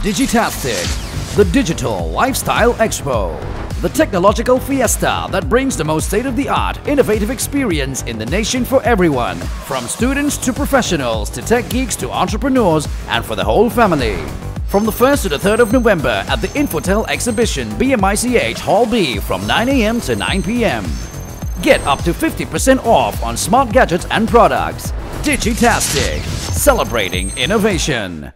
Digitastic, the Digital Lifestyle Expo. The technological fiesta that brings the most state-of-the-art, innovative experience in the nation for everyone. From students to professionals to tech geeks to entrepreneurs and for the whole family. From the 1st to the 3rd of November at the Infotel Exhibition BMICH Hall B from 9am to 9pm. Get up to 50% off on smart gadgets and products. Digitastic, celebrating innovation.